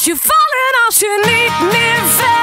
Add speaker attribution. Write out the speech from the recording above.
Speaker 1: Laat je vallen als je niet meer verder.